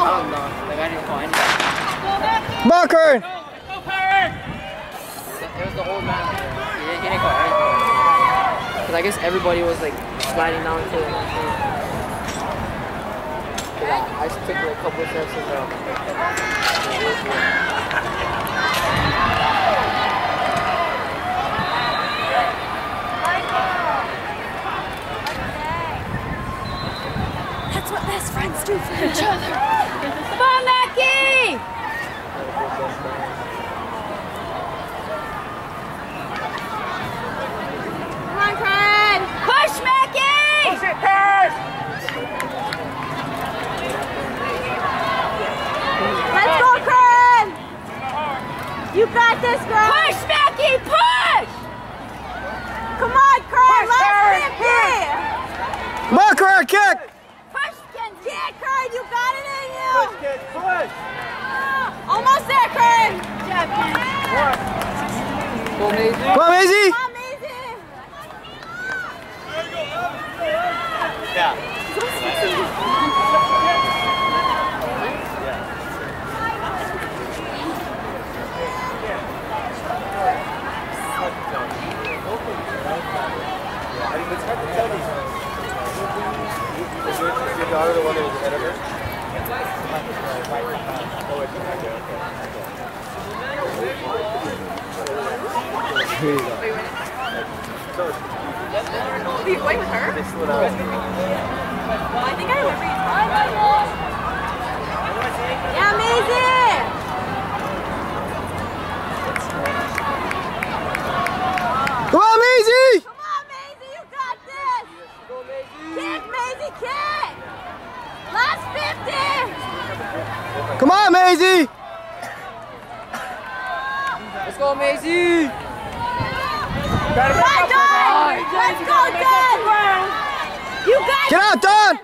don't know. Like I didn't call anything. Come on, Kern. It was the old man. He didn't, he didn't call anything. Cause I guess everybody was like sliding down to it. I, I just took like a couple steps and um, That's what best friends do for each other. Come on, Mackie! Come on, Cran! Push, Mackie! Push it, push! Let's go, Cran! You got this, girl! Push, Mackie, push! Come on, Cran, last 50! Come on, Kern, kick. Push, Ken. Yeah, Kern, you got it in you. Push, kid, push. Uh, almost there, Kern. go amazing. Come on, Maisie. Amazing. Yeah. Your, daughter the one that was ahead of her? Oh, it's okay, okay. Here you go. So, you going with her? they. I think I remember you telling me. Yeah, amazing. Come on, Maisie. Come on, Maisie, you got this. Kick, Maisie, kick. Last 50. Come on, Maisie. Let's go, Maisie. Come on, Don. Let's go, Don. You got Get out, Don.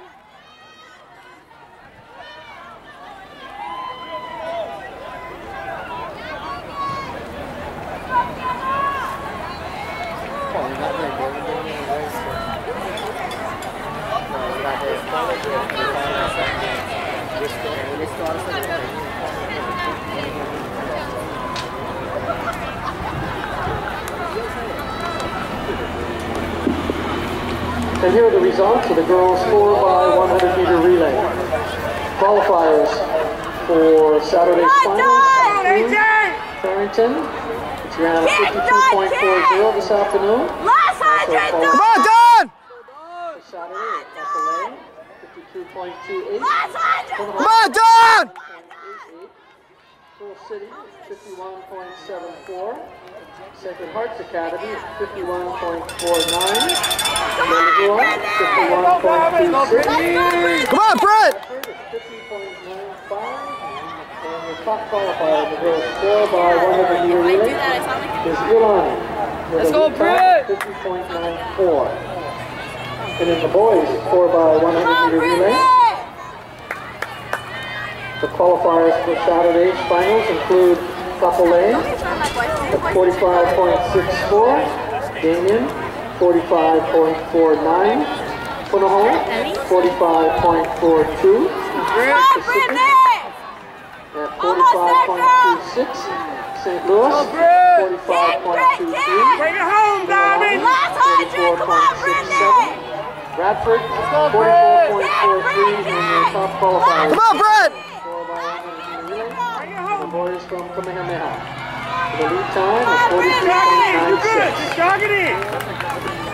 Oh, we got there, bro. We didn't even register. No, we got there. We're still, we're still out of second. And here are the results of the girls 4 by 100 meter relay. Qualifiers for Saturday's Come finals. Farrington, which ran a 52.40 this afternoon. Last 100, Come Come on, Don. For Saturday at Upper Lane, 52.28. Last 100. Come on, Don. Pearl City, 51.74. Sacred Hearts Academy, 51.49. Lily Brittany. 51.26. Come on, Brett. Radford is 50.95. And the top qualifier in the girls 4 by 100 meter relay is Ilani. Let's go, Brett. 50.94. And in the boys 4 by 100 meter relay, the qualifiers for Saturday's finals include Couple Lane at 45.64, Damien 45.49, Punahou 45.42, Come on, Brittany. at 45.26, St. Louis 45.23, Bring it home, Diamond. Last 100. Come on, Brittany. Radford 44.43 in the top qualifiers. Come on, Brett. Four by 100 meter relay. The boys from Kamehameha. The lead time is 42.96.